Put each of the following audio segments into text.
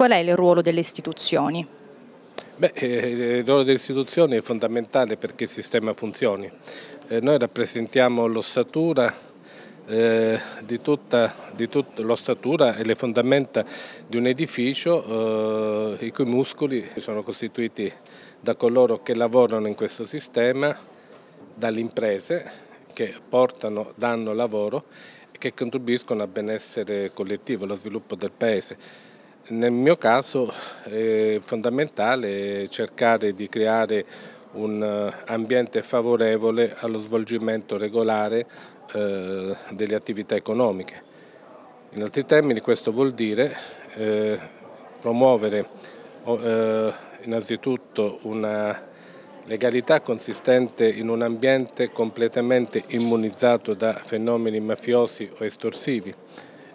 Qual è il ruolo delle istituzioni? Beh, eh, il ruolo delle istituzioni è fondamentale perché il sistema funzioni. Eh, noi rappresentiamo l'ossatura eh, di tutta, tutta l'ossatura e le fondamenta di un edificio eh, i cui muscoli sono costituiti da coloro che lavorano in questo sistema, dalle imprese che portano, danno lavoro e che contribuiscono al benessere collettivo, allo sviluppo del paese. Nel mio caso è fondamentale cercare di creare un eh, ambiente favorevole allo svolgimento regolare eh, delle attività economiche. In altri termini questo vuol dire eh, promuovere innanzitutto una legalità consistente in un ambiente completamente immunizzato da fenomeni mafiosi o estorsivi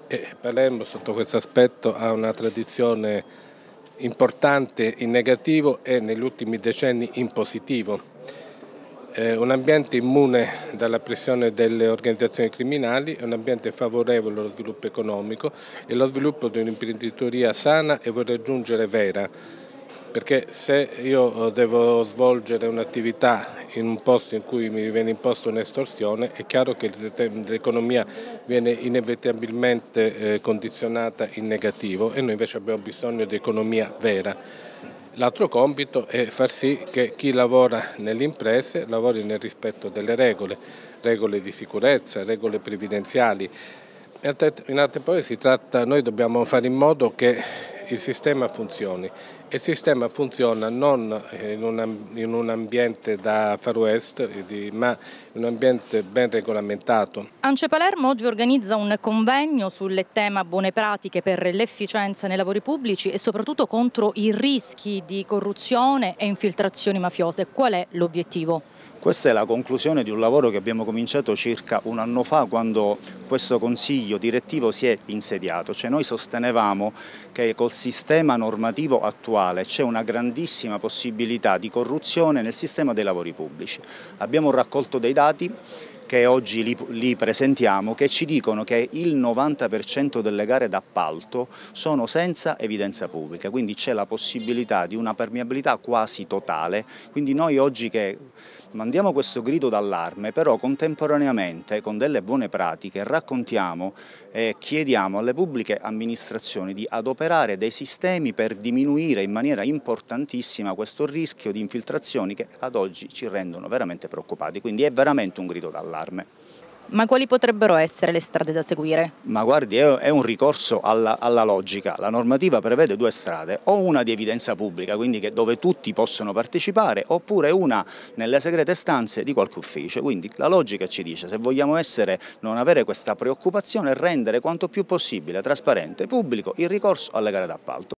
e Palermo sotto questo aspetto ha una tradizione importante in negativo e negli ultimi decenni in positivo. Eh, un ambiente immune dalla pressione delle organizzazioni criminali, un ambiente favorevole allo sviluppo economico e allo sviluppo di un'imprenditoria sana e vorrei aggiungere vera perché se io devo svolgere un'attività in un posto in cui mi viene imposta un'estorsione è chiaro che l'economia viene inevitabilmente eh, condizionata in negativo e noi invece abbiamo bisogno di economia vera. L'altro compito è far sì che chi lavora nelle imprese lavori nel rispetto delle regole, regole di sicurezza, regole previdenziali. In altre parole si tratta, noi dobbiamo fare in modo che il sistema funzioni. Il sistema funziona non in un, in un ambiente da Far West, ma in un ambiente ben regolamentato. Ance Palermo oggi organizza un convegno sul tema buone pratiche per l'efficienza nei lavori pubblici e soprattutto contro i rischi di corruzione e infiltrazioni mafiose. Qual è l'obiettivo? Questa è la conclusione di un lavoro che abbiamo cominciato circa un anno fa quando questo consiglio direttivo si è insediato, cioè noi sostenevamo che col sistema normativo attuale c'è una grandissima possibilità di corruzione nel sistema dei lavori pubblici. Abbiamo raccolto dei dati che oggi li, li, presentiamo che ci dicono che il 90% delle gare d'appalto sono senza evidenza pubblica, quindi c'è la possibilità di una permeabilità quasi totale, quindi noi oggi che mandiamo questo grido d'allarme, però contemporaneamente con delle buone pratiche raccontiamo e chiediamo alle pubbliche amministrazioni di adoperare dei sistemi per diminuire in maniera importantissima questo rischio di infiltrazioni che ad oggi ci rendono veramente preoccupati, quindi è veramente un grido d'allarme. Ma quali potrebbero essere le strade da seguire? Ma guardi, è un ricorso alla, alla, logica. La normativa prevede due strade, o una di evidenza pubblica, quindi dove tutti possono partecipare, oppure una nelle segrete stanze di qualche ufficio. Quindi la logica ci dice se vogliamo essere, non avere questa preoccupazione, rendere quanto più possibile trasparente e pubblico il ricorso alle gare d'appalto.